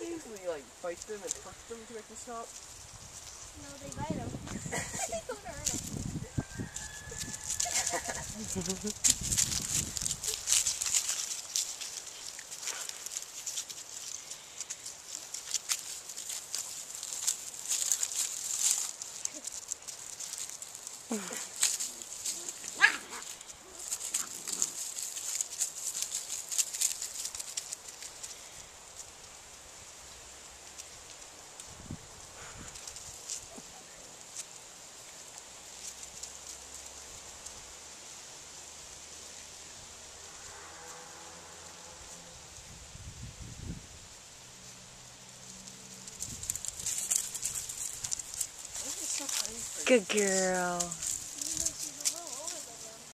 easily like bite them and hurt them to make them stop. No, they bite them. they don't hurt them. Why Good girl.